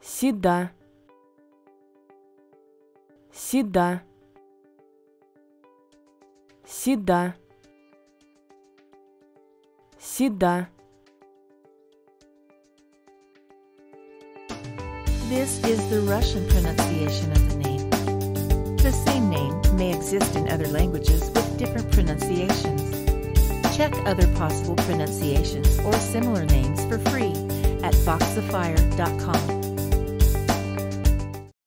Сіда. Сіда. Сіда. Сіда. This is the Russian pronunciation of the name. The same name may exist in other languages with different pronunciations. Check other possible pronunciations or similar names for free at voxifier.com.